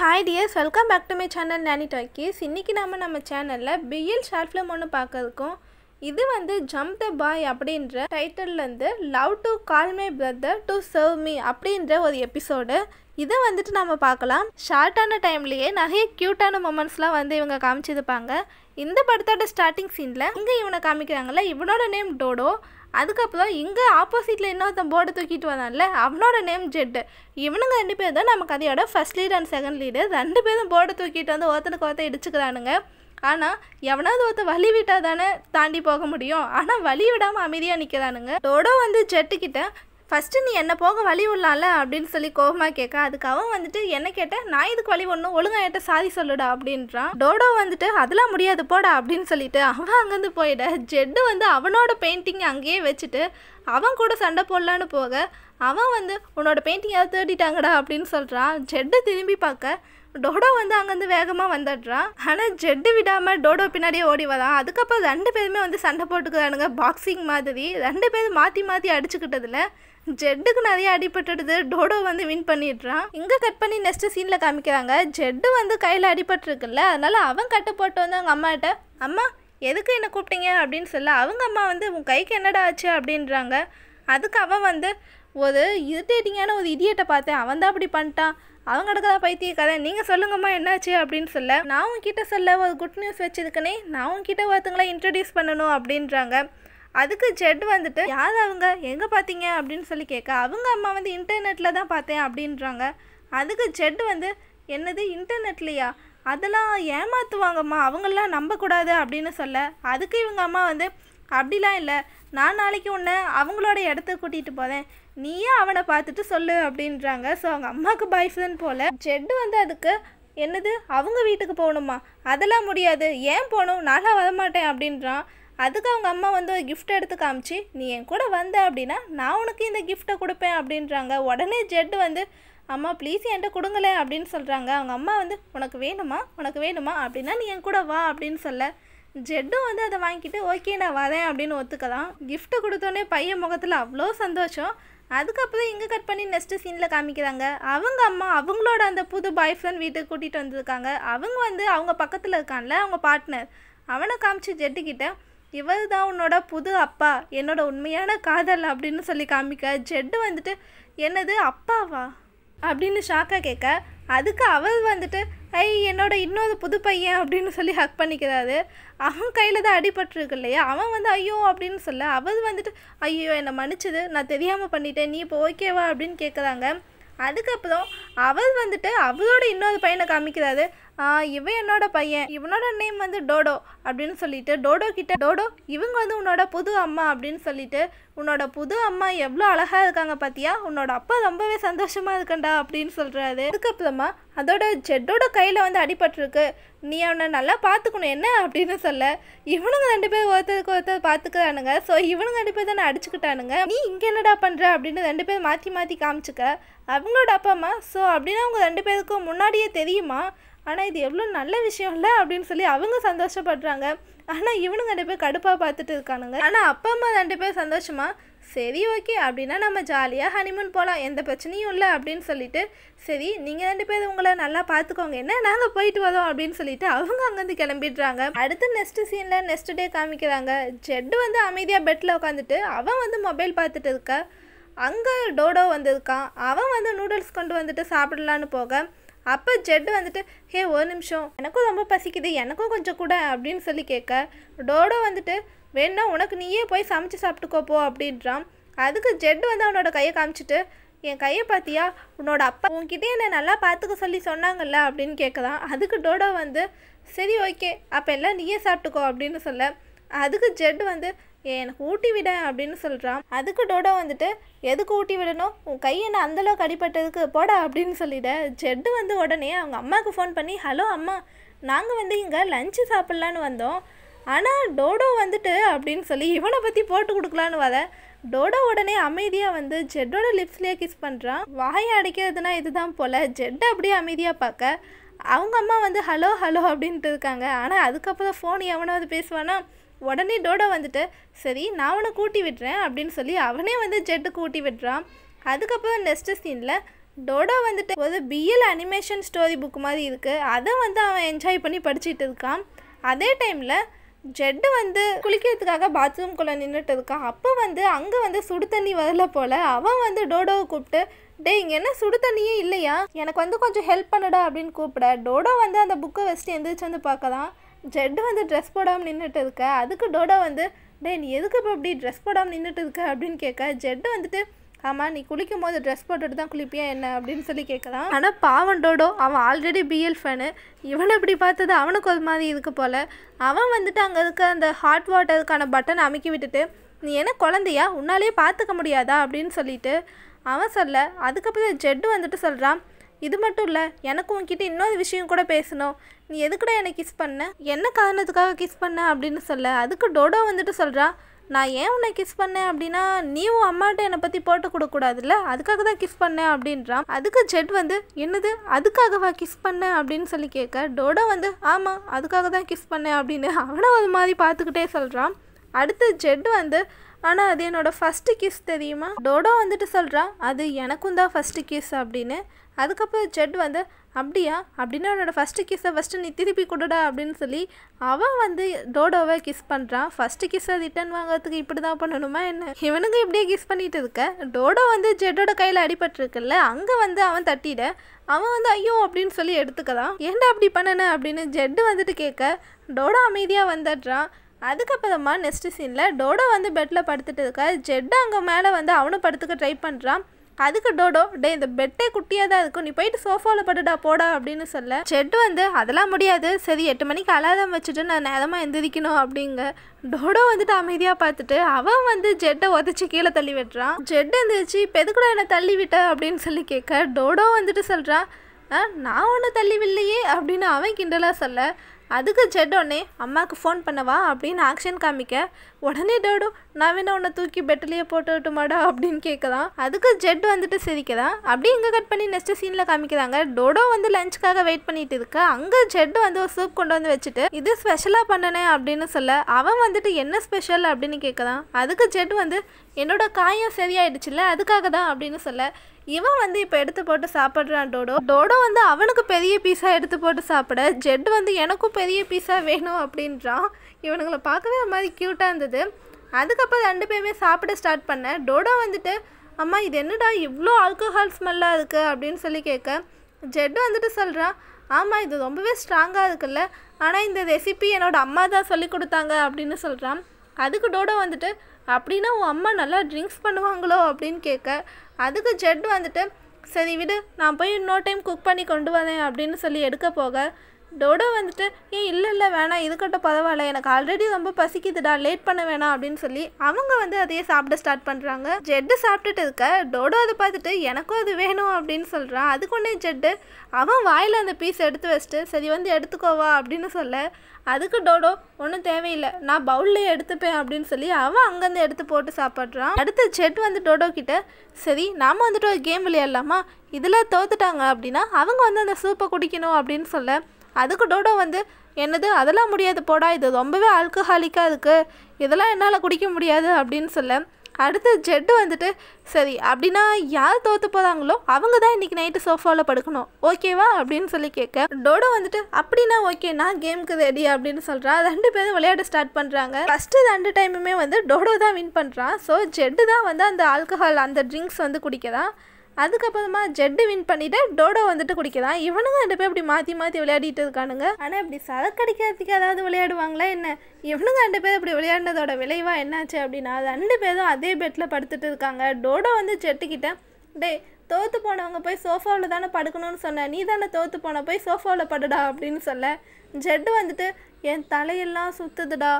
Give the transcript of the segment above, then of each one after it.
Hi dears welcome back to my channel Nani talkies இன்றைக்கி நம்ம நம்ம சேனலில் பிஎல் ஷார்ட் ஃபிலிம் ஒன்று பார்க்கறதுக்கும். இது வந்து ஜம்ப் த பாய் அப்படின்ற டைட்டில்லேருந்து love to call my brother to serve me அப்படின்ற ஒரு எபிசோடு இதை வந்துட்டு நம்ம பார்க்கலாம். ஷார்ட்டான டைம்லேயே நிறைய க்யூட்டான மூமெண்ட்ஸ்லாம் வந்து இவங்க காமிச்சிருப்பாங்க. இந்த படத்தோட ஸ்டார்டிங் சீனில் இங்கே இவனை காமிக்கிறாங்கல்ல இவனோட நேம் டோடோ. அதுக்கப்புறம் இங்கே ஆப்போசிட்டில் இன்னொருத்தன் போர்டு தூக்கிட்டு வந்தான்ல அவனோட நேம் ஜெட்டு இவனுங்க ரெண்டு பேர் தான் நம்ம கதையோட first lead and second lead ரெண்டு பேரும் போர்டு தூக்கிட்டு வந்து ஒருத்தனுக்கு ஒருத்தர் இடிச்சுக்கிறானுங்க. ஆனால் எவனாவது ஒருத்த வழி விட்டால் தானே தாண்டி போக முடியும். ஆனால் வழி விடாமல் அமைதியாக நிற்கிறானுங்க டோடோ வந்து ஜெட்டுக்கிட்ட ஃபஸ்ட்டு நீ என்ன போக வழி விடலாம்ல அப்படின்னு சொல்லி கோபமாக கேட்க அதுக்கு அவன் வந்துட்டு என்ன கேட்டேன் நான் இதுக்கு வழி ஒன்றும் ஒழுங்கா என்கிட்ட சாரி சொல்லுடா அப்படின்றான். டோடோ வந்துட்டு அதெல்லாம் முடியாது போடா அப்படின்னு சொல்லிட்டு அவன் அங்கேருந்து போயிட ஜெட்டு வந்து அவனோட பெயிண்டிங் அங்கேயே வச்சுட்டு அவன் கூட சண்டை போடலான்னு போக அவன் வந்து உன்னோட பெயிண்டிங் யாரும் தேடிட்டாங்கடா அப்படின்னு சொல்கிறான் ஜெட்டு திரும்பி பார்க்க டோடோ வந்து அங்கேருந்து வேகமாக வந்துடுறான். ஆனால் ஜெட்டு விடாமல் டோடோ பின்னாடியே ஓடி வரான். அதுக்கப்புறம் ரெண்டு பேருமே வந்து சண்டை போட்டுக்கிறானுங்க பாக்ஸிங் மாதிரி. ரெண்டு பேரும் மாற்றி மாற்றி அடிச்சுக்கிட்டதுல ஜெட்டுக்கு நிறைய அடிபட்டுடுது. டோடோ வந்து வின் பண்ணிடுறான். இங்கே கட் பண்ணி நெக்ஸ்ட் சீனில் காமிக்கிறாங்க. ஜெட்டு வந்து கையில் அடிபட்டுருக்குல்ல அதனால அவன் கட்டு போட்டு வந்து அவங்க அம்மாட்ட அம்மா எதுக்கு என்ன கூப்பிட்டீங்க? அப்படின்னு சொல்ல அவங்க அம்மா வந்து உன் கைக்கு என்னடா ஆச்சு? அப்படின்றாங்க. அதுக்கு அவன் வந்து ஒரு இரிட்டேட்டிங்கான ஒரு இடியட்டை பார்த்தேன். அவன் தான் அப்படி பண்ணிட்டான். அவங்க எடுக்கதான் பைத்திய கதை. நீங்கள் சொல்லுங்கம்மா என்னாச்சு? அப்படின்னு சொல்ல நான் உங்ககிட்ட சொல்ல ஒரு குட் நியூஸ் வச்சுருக்கனே. நான் உங்ககிட்ட ஒருத்தங்களை இன்ட்ரடியூஸ் பண்ணணும் அப்படின்றாங்க. அதுக்கு ஜெட் வந்துட்டு யார் அவங்க? எங்கே பார்த்தீங்க அப்படின்னு சொல்லி கேட்க அவங்க அம்மா வந்து இன்டர்நெட்டில் தான் பார்த்தேன் அப்படின்றாங்க. அதுக்கு ஜெட் வந்து என்னது இன்டர்நெட்லையா அதெல்லாம் ஏமாற்றுவாங்கம்மா அவங்களாம் நம்பக்கூடாது அப்படின்னு சொல்ல அதுக்கு இவங்க அம்மா வந்து அப்படிலாம் இல்லை. நான் நாளைக்கு உன்னை அவங்களோட இடத்த கூட்டிகிட்டு போகிறேன் நீயே அவனை பார்த்துட்டு சொல்லு அப்படின்றாங்க. ஸோ அவங்க அம்மாவுக்கு பாய் ஃப்ரெண்ட் போல் ஜெட்டு வந்து அதுக்கு என்னது? அவங்க வீட்டுக்கு போகணுமா? அதெல்லாம் முடியாது. ஏன் போகணும்? நான்லாம் வரமாட்டேன் அப்படின்றான். அதுக்கு அவங்க அம்மா வந்து ஒரு கிஃப்ட் எடுத்து காமிச்சு நீ என் கூட வந்த அப்படின்னா நான் உனக்கு இந்த கிஃப்ட்டை கொடுப்பேன் அப்படின்றாங்க. உடனே ஜெட் வந்து அம்மா ப்ளீஸ் என்கிட்ட கொடுங்களேன் அப்படின்னு சொல்கிறாங்க அவங்க அம்மா வந்து உனக்கு வேணுமா? உனக்கு வேணுமா? அப்படின்னா நீ என் கூட வா அப்படின்னு சொல்ல. ஜெட்டும் வந்து அதை வாங்கிட்டு ஓகே நான் வரேன் அப்படின்னு ஒத்துக்கலாம். கிஃப்ட்டு கொடுத்தோன்னே பையன் முகத்தில் அவ்வளோ சந்தோஷம். அதுக்கப்புறம் இங்கே கட் பண்ணி நெக்ஸ்ட்டு சீனில் காமிக்கிறாங்க. அவங்க அம்மா அவங்களோட அந்த புது பாய் ஃப்ரெண்ட் வீட்டுக்கு கூட்டிகிட்டு வந்திருக்காங்க. அவங்க வந்து அவங்க பக்கத்தில் இருக்கான்ல அவங்க பார்ட்னர் அவனை காமிச்சு ஜெட்டுக்கிட்ட இவர் தான் உன்னோட புது அப்பா என்னோட உண்மையான காதல் அப்படின்னு சொல்லி காமிக்க ஜெட்டு வந்துட்டு என்னது அப்பாவா? அப்படின்னு ஷாக்காக கேட்க அதுக்கு அவர் வந்துட்டு ஐ என்னோட இன்னொரு புது பையன் அப்படின்னு சொல்லி ஹக் பண்ணிக்கிறாரு. அவன் கையில் தான் அடிபட்டுருக்கு இல்லையா? அவன் வந்து ஐயோ அப்படின்னு சொல்ல அவர் வந்துட்டு ஐயோ என்னை மன்னிச்சது நான் தெரியாமல் பண்ணிட்டேன் நீ இப்போ ஓகேவா அப்படின்னு கேட்குறாங்க அதுக்கப்புறம் அவர் வந்துட்டு அவளோட இன்னொரு பையனை காமிக்கிறாரு. இவன் என்னோட பையன். இவனோட நேம் வந்து டோடோ அப்படின்னு சொல்லிட்டு டோடோ கிட்ட டோடோ இவங்க வந்து உன்னோட புது அம்மா அப்படின்னு சொல்லிட்டு உன்னோட புது அம்மா எவ்வளோ அழகாக இருக்காங்க பார்த்தியா உன்னோட அப்பா ரொம்பவே சந்தோஷமாக இருக்கண்டா அப்படின்னு சொல்கிறாரு அதுக்கப்புறமா அதோட ஜெட்டோட கையில் வந்து அடிபட்டிருக்கு. நீ அவனை நல்லா பார்த்துக்கணும் என்ன அப்படின்னு சொல்ல. இவனுங்க ரெண்டு பேர் ஒருத்தருக்கு ஒருத்தர் பார்த்துக்கிறானுங்க ஸோ இவனுங்க ரெண்டு பேர் தானே அடிச்சுக்கிட்டானுங்க. நீ இங்கே என்னடா பண்ணுற அப்படின்னு ரெண்டு பேர் மாற்றி மாற்றி காமிச்சுக்க. அவங்களோட அப்பா அம்மா. ஸோ அப்படின்னா அவங்க ரெண்டு பேருக்கும் முன்னாடியே தெரியுமா? ஆனால் இது எவ்வளோ நல்ல விஷயம் இல்லை அப்படின்னு சொல்லி அவங்க சந்தோஷப்படுறாங்க. ஆனால் இவனுங்க ரெண்டு பேர் கடுப்பாக பார்த்துட்டு இருக்கானுங்க. ஆனால் அப்பா அம்மா ரெண்டு பேர் சந்தோஷமா சரி ஓகே அப்படின்னா நம்ம ஜாலியாக ஹனிமூன் போகலாம் எந்த பிரச்சனையும் இல்லை அப்படின்னு சொல்லிட்டு சரி நீங்கள் ரெண்டு பேரும் உங்களை நல்லா பார்த்துக்கோங்க என்ன நாங்கள் போயிட்டு வரோம் அப்படின்னு சொல்லிட்டு அவங்க அங்கேருந்து கிளம்பிடுறாங்க. அடுத்து நெக்ஸ்ட் சீனில் நெக்ஸ்ட் டே காமிக்கிறாங்க. ஜெட்டு வந்து அமைதியாக பெட்டில் உட்காந்துட்டு அவன் வந்து மொபைல் பார்த்துட்டு இருக்க. அங்கே டோடோ வந்திருக்கான். அவன் வந்து நூடுல்ஸ் கொண்டு வந்துட்டு சாப்பிடலான்னு போக அப்போ ஜெட்டு வந்துட்டு ஹே ஒரு நிமிஷம். எனக்கும் ரொம்ப பசிக்குது. எனக்கும் கொஞ்சம் கூட அப்படின்னு சொல்லி கேட்க டோடோ வந்துட்டு வேணா உனக்கு நீயே போய் சமைச்சு சாப்பிட்டுக்கோ போ அப்படின்றான். அதுக்கு ஜெட் வந்து அவனோட கையை காமிச்சிட்டு என் கையை பார்த்தியா? உன்னோட அப்பா உன்கிட்டே என்னை நல்லா பார்த்துக்க சொல்லி சொன்னாங்கல்ல அப்படின்னு கேட்குறான் அதுக்கு டோடோ வந்து சரி ஓகே. அப்போ எல்லாம் நீயே சாப்பிட்டுக்கோ அப்படின்னு சொல்ல அதுக்கு ஜெட் வந்து எனக்கு ஊட்டி விட அப்படின்னு சொல்கிறான் அதுக்கு டோடோ வந்துட்டு எதுக்கு ஊட்டி விடணும்? உன் கை என்ன அந்தளவுக்கு அடிப்பட்டதுக்கு போடா அப்படின்னு சொல்லிட. ஜெட்டு வந்து உடனே அவங்க அம்மாவுக்கு ஃபோன் பண்ணி ஹலோ அம்மா நாங்கள் வந்து இங்கே லஞ்சு சாப்பிட்லான்னு வந்தோம். ஆனால் டோடோ வந்துட்டு அப்படின்னு சொல்லி இவனை பற்றி போட்டு கொடுக்கலான்னு வர. டோடோ உடனே அமைதியாக வந்து ஜெட்டோட லிப்ஸ்லேயே கிஸ் பண்ணுறான் வாயை அடைக்கிறதுனா இதுதான் போல். ஜெட்டை அப்படியே அமைதியாக பார்க்க. அவங்க அம்மா வந்து ஹலோ ஹலோ அப்படின்ட்டு இருக்காங்க. ஆனால் அதுக்கப்புறம் ஃபோன் எவனாவது பேசுவானா உடனே டோடோ வந்துட்டு சரி நான் அவனை கூட்டி விடுறேன் அப்படின்னு சொல்லி அவனே வந்து ஜெட்டு கூட்டி விடுறான் அதுக்கப்புறம் நெக்ஸ்ட் சீனில் டோடோ வந்துட்டு ஒரு பிஎல் அனிமேஷன் ஸ்டோரி புக் மாதிரி இருக்குது அதை வந்து அவன் என்ஜாய் பண்ணி படிச்சுட்டு இருக்கான். அதே டைமில் ஜெட்டு வந்து குளிக்கிறதுக்காக பாத்ரூம்குள்ளே நின்றுட்டு இருக்கான். அப்போ வந்து அங்கே வந்து சுடு தண்ணி வரல போல் அவன் வந்து டோடோவை கூப்பிட்டு டே இங்கே என்ன சுடு தண்ணியே இல்லையா? எனக்கு வந்து கொஞ்சம் ஹெல்ப் பண்ணுடா அப்படின்னு கூப்பிட. டோடோ வந்து அந்த புக்கை வச்சுட்டு எந்திரிச்சு வந்து பார்க்கலாம் ஜெட்டு வந்து ட்ரெஸ் போடாமல் நின்றுட்டு இருக்க. அதுக்கு டோடோ வந்து டே நீ எதுக்கு இப்போ இப்படி ட்ரெஸ் போடாமல் நின்றுட்டு இருக்க? அப்படின்னு கேட்க ஜெட்டு வந்துட்டு ஆமாம் நீ குளிக்கும் போது ட்ரெஸ் போட்டுட்டு தான் குளிப்பியா என்ன? அப்படின்னு சொல்லி கேட்குறான் ஆனால் பாவன் டோடோ அவன் ஆல்ரெடி பிஎல் ஃபேனு இவனை இப்படி பார்த்தது அவனுக்கு ஒரு மாதிரி இருக்கு போல். அவன் வந்துட்டு அங்கே இருக்க அந்த ஹாட் வாட்டருக்கான பட்டனை அமைக்கி விட்டுட்டு நீ என்ன குழந்தையா? உன்னாலே பார்த்துக்க முடியாதா? அப்படின்னு சொல்லிட்டு அவன் சொல்ல அதுக்கப்புறம் ஜெட்டு வந்துட்டு சொல்கிறான் இது மட்டும் இல்லை எனக்கு உன்கிட்ட இன்னொரு விஷயம் கூட பேசணும். நீ எதுக்குடா என்னை கிஸ் பண்ண? என்ன காரணத்துக்காக கிஸ் பண்ண அப்படின்னு சொல்ல. அதுக்கு டோடோ வந்துட்டு சொல்கிறா நான் ஏன் உன்னை கிஸ் பண்ணேன்? அப்படின்னா நீ உன் அம்மாட்ட என்னை பற்றி போட்டு கொடுக்கூடாதுல்ல அதுக்காக தான் கிஸ் பண்ணேன் அப்படின்றான் அதுக்கு ஜெட் வந்து என்னது? அதுக்காகவா கிஸ் பண்ணேன் அப்படின்னு சொல்லி கேட்க டோடோ வந்து ஆமாம் அதுக்காக தான் கிஸ் பண்ணேன் அப்படின்னு அவனை ஒரு மாதிரி பார்த்துக்கிட்டே சொல்கிறான் அடுத்து ஜெட் வந்து ஆனால் அது என்னோடய ஃபஸ்ட்டு கிஸ் தெரியுமா? டோடோ வந்துட்டு சொல்கிறான் அது எனக்கும் தான் ஃபஸ்ட்டு கிஸ் அப்படின்னு. அதுக்கப்புறம் ஜெட் வந்து அப்படியா? அப்படின்னா என்னோடய ஃபஸ்ட்டு கிஸ்ஸை ஃபஸ்ட்டு நீ திருப்பி கொடுடா அப்படின்னு சொல்லி அவன் வந்து டோடோவை கிஸ் பண்ணுறான் ஃபஸ்ட்டு கிஸ்ஸை ரிட்டர்ன் வாங்குறதுக்கு இப்படி தான் பண்ணணுமா என்ன? இவனுங்க இப்படியே கிஸ் பண்ணிட்டு இருக்க. டோடோ வந்து ஜெட்டோட கையில் அடிபட்டிருக்குல்ல அங்கே வந்து அவன் தட்டிட அவன் வந்து ஐயோ அப்படின்னு சொல்லி எடுத்துக்கலாம். ஏன்டா அப்படி பண்ணன? அப்படின்னு ஜெட்டு வந்துட்டு கேட்க டோடோ அமைதியாக வந்துடுறான். அதுக்கப்புறமா நெக்ஸ்ட் சீனில் டோடோ வந்து பெட்டில் படுத்துட்டு இருக்க ஜெட்டு அங்கே மேலே வந்து அவனும் படுத்துக்க ட்ரை பண்ணுறான் அதுக்கு டோடோ டே இந்த பெட்டே குட்டியாக தான் இருக்கும். நீ போயிட்டு சோஃபாவில் படுடா போடா அப்படின்னு சொல்ல ஜெட் வந்து அதெல்லாம் முடியாது. சரி எட்டு மணிக்கு அலாரம் வச்சுட்டு நான் நேரமாக எந்திரிக்கணும் அப்படிங்க. டோடோ வந்துட்டு அமைதியாக பார்த்துட்டு அவன் வந்து ஜெட்டை உதச்சி கீழே தள்ளி விட்டுறான். ஜெட் எந்திரிச்சு இப்போ எதுக்கூட என்னை தள்ளி விட்ட? அப்படின்னு சொல்லி கேட்க டோடோ வந்துட்டு சொல்கிறான் ஆ நான் ஒன்று தள்ளி வில்லையே அப்படின்னு அவன் கிண்டலாக சொல்ல அதுக்கு ஜெட் உடனே அம்மாவுக்கு ஃபோன் பண்ணவா? அப்படின்னு ஆக்ஷன் காமிக்க உடனே டோடோ நான் வேணா உன்னை தூக்கி பெட்டிலேயே போட்டுவிட்டுமாடா அப்படின்னு கேட்கலாம். அதுக்கு ஜெட் வந்துட்டு சிரிக்கிறான் அப்படியே இங்கே கட் பண்ணி நெக்ஸ்ட் சீனில் காமிக்கிறாங்க. டோடோ வந்து லஞ்சுக்காக வெயிட் பண்ணிட்டு இருக்க. அங்கே ஜெட் வந்து ஒரு சூப் கொண்டு வந்து வச்சுட்டு இது ஸ்பெஷலாக பண்ணனே அப்படின்னு சொல்ல அவன் வந்துட்டு என்ன ஸ்பெஷல் அப்படின்னு கேட்கலாம். அதுக்கு ஜெட் வந்து என்னோட காயம் சரியாயிடுச்சுல்ல அதுக்காக தான் அப்படின்னு சொல்ல இவன் வந்து இப்போ எடுத்து போட்டு சாப்பிட்றான் டோடோ. டோடோ வந்து அவனுக்கு பெரிய பீஸாக எடுத்து போட்டு சாப்பிட ஜெட் வந்து எனக்கும் பெரிய பீஸாக வேணும் அப்படின்றான். இவனுங்களை பார்க்கவே ஒரு மாதிரி க்யூட்டாக இருந்தது. அதுக்கப்புறம் ரெண்டு பேருமே சாப்பிட ஸ்டார்ட் பண்ண. டோடோ வந்துட்டு அம்மா இது என்னடா இவ்வளோ ஆல்கஹால் ஸ்மெல்லாக இருக்குது அப்படின்னு சொல்லி கேட்க ஜெட் வந்துட்டு சொல்கிறான் ஆமாம் இது ரொம்பவே ஸ்ட்ராங்காக இருக்குல்ல. ஆனால் இந்த ரெசிபி என்னோடய அம்மா தான் சொல்லி கொடுத்தாங்க அப்படின்னு சொல்கிறான் அதுக்கு டோடோ வந்துட்டு அப்படின்னா உன் அம்மா நல்லா ட்ரிங்க்ஸ் பண்ணுவாங்களோ? அப்படின்னு கேட்க அதுக்கு ஜெட் வந்துட்டு சரி விடு நான் போய் இன்னொரு டைம் குக் பண்ணி கொண்டு வரேன் அப்படின்னு சொல்லி எடுக்க போக டோடோ வந்துட்டு ஏன் இல்லை இல்லை வேணாம் இதுக்கட்டும் பரவாயில்ல எனக்கு ஆல்ரெடி ரொம்ப பசிக்குதுடா லேட் பண்ண வேணாம் அப்படின்னு சொல்லி அவங்க வந்து அதையே சாப்பிட ஸ்டார்ட் பண்ணுறாங்க ஜெட்டு சாப்பிட்டுட்டு இருக்க டோடோ அதை பார்த்துட்டு எனக்கும் அது வேணும் அப்படின்னு சொல்கிறான் அதுக்கு ஒன்றே ஜெட்டு அவன் வாயில் அந்த பீஸ் எடுத்து வச்சுட்டு சரி வந்து எடுத்துக்கோவா அப்படின்னு சொல்ல. அதுக்கு டோடோ ஒன்றும் தேவையில்லை நான் பவுல்லையே எடுத்துப்பேன் அப்படின்னு சொல்லி அவன் அங்கேருந்து எடுத்து போட்டு சாப்பிட்றான். அடுத்து ஜெட் வந்து டோடோ கிட்ட சரி நாம் வந்துட்டு ஒரு கேம் விளையாடலாமா? இதில் தோத்துட்டாங்க அப்படின்னா அவங்க வந்து அந்த சூப்பை குடிக்கணும் அப்படின்னு சொல்ல. அதுக்கு டோடோ வந்து என்னது அதெல்லாம் முடியாது போடா இது ரொம்பவே ஆல்கஹாலிக்காக இருக்குது இதெல்லாம் என்னால் குடிக்க முடியாது அப்படின்னு சொல்ல அடுத்து ஜெட்டு வந்துட்டு சரி அப்படின்னா யார் தோற்று போகிறாங்களோ அவங்க தான் இன்றைக்கி நைட்டு சோஃபாவில் படுக்கணும். ஓகேவா அப்படின்னு சொல்லி கேட்க டோடோ வந்துட்டு அப்படின்னா ஓகே நான் கேமுக்கு ரெடி அப்படின்னு சொல்கிறான் ரெண்டு பேரும் விளையாட ஸ்டார்ட் பண்ணுறாங்க ஃபஸ்ட்டு ரெண்டு டைமுமே வந்து டோடோ தான் வின் பண்ணுறான் ஸோ ஜெட்டு தான் வந்து அந்த ஆல்கஹால் அந்த ட்ரிங்க்ஸ் வந்து குடிக்கிறான் அதுக்கப்புறமா ஜெட்டு வின் பண்ணிட்டு டோடோ வந்துட்டு குடிக்கிறான் இவனுங்க ரெண்டு பேர் இப்படி மாற்றி மாற்றி விளையாடிட்டு இருக்கானுங்க. ஆனால் இப்படி சரக்கடிக்கிறதுக்கு ஏதாவது விளையாடுவாங்களா என்ன? இவனுங்க ரெண்டு பேர் இப்படி விளையாடினதோட விளைவா என்னாச்சு அப்படின்னா ரெண்டு பேரும் அதே பெட்டில் படுத்துட்டு இருக்காங்க. டோடோ வந்து ஜெட்டுக்கிட்ட டே தோற்று போனவங்க போய் சோஃபாவில் தானே படுக்கணும்னு சொன்ன. நீ தானே தோற்று போன போய் சோஃபாவில் படுடா அப்படின்னு சொல்ல. ஜெட்டு வந்துட்டு என் தலையெல்லாம் சுற்றுதுடா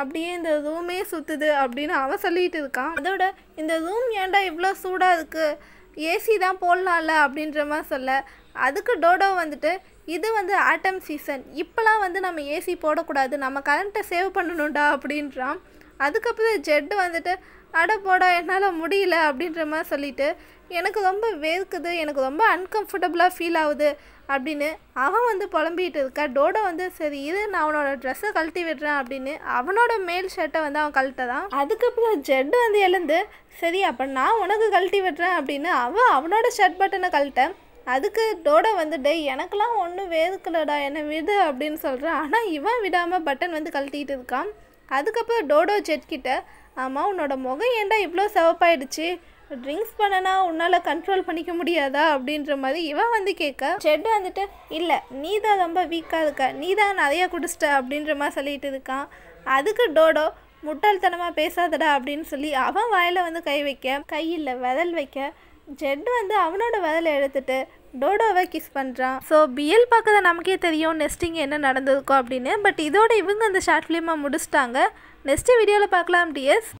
அப்படியே இந்த ரூமே சுற்றுது அப்படின்னு அவன் சொல்லிட்டு இருக்கான் அதோட இந்த ரூம் ஏன்டா இவ்வளோ சூடாக இருக்குது ஏசி தான் போடலாம்ல அப்படின்ற மாதிரி சொல்ல. அதுக்கு டோடோ வந்துட்டு இது வந்து ஆட்டம் சீசன் இப்போலாம் வந்து நம்ம ஏசி போடக்கூடாது. நம்ம கரண்ட்டை சேவ் பண்ணணும்டா அப்படின்றான். அதுக்கப்புறம் ஜெட்டு வந்துட்டு அட போடா என்னால் முடியல அப்படின்ற மாதிரி சொல்லிட்டு எனக்கு ரொம்ப வேர்க்குது எனக்கு ரொம்ப அன்கம்ஃபர்டபுளாக ஃபீல் ஆகுது அப்படின்னு அவன் வந்து புலம்பிகிட்டு இருக்கா. டோடோ வந்து சரி இது நான் அவனோட ட்ரெஸ்ஸை கழட்டி விடுறேன் அப்படின்னு அவனோட மேல் ஷர்ட்டை வந்து அவன் கழட்டதான். அதுக்கப்புறம் ஜெட் வந்து எழுந்து சரி அப்போ நான் உனக்கு கழட்டி விடுறேன் அப்படின்னு அவன் அவனோட ஷர்ட் பட்டனை கழட்டேன் அதுக்கு டோடோ வந்து டேய் எனக்கெல்லாம் ஒன்றும் வேர்க்கலடா என்னை விடு அப்படின்னு சொல்கிறான் ஆனால் இவன் விடாமல் பட்டன் வந்து கழட்டிகிட்டு இருக்கான். அதுக்கப்புறம் டோடோ ஜெட்கிட்ட ஆமாம் உன்னோட முகம் ஏன்டா இவ்வளோ சிவப்பாயிடுச்சு? ட்ரிங்க்ஸ் பண்ணனா உன்னால் கண்ட்ரோல் பண்ணிக்க முடியாதா? அப்படின்ற மாதிரி இவன் வந்து கேட்க ஜெட் வந்துட்டு இல்லை நீ தான் ரொம்ப வீக்காக இருக்க. நீ தான் நிறையா குடிச்சிட்ட அப்படின்ற மாதிரி சொல்லிட்டு இருக்கான். அதுக்கு டோடோ முட்டாள்தனமாக பேசாதடா அப்படின்னு சொல்லி அவன் வாயில் வந்து கை வைக்க கையில் விரல் வைக்க ஜெட் வந்து அவனோட விரலை எடுத்துட்டு டோடோவை கிஸ் பண்ணுறான் ஸோ பிஎல் பார்க்கறத நமக்கே தெரியும் நெக்ஸ்டிங் என்ன நடந்திருக்கும் அப்படின்னு. பட் இதோட இவங்க அந்த ஷார்ட் ஃபிலிமை முடிச்சிட்டாங்க. நெக்ஸ்ட் வீடியோவில் பார்க்கலாம் டிஎஸ்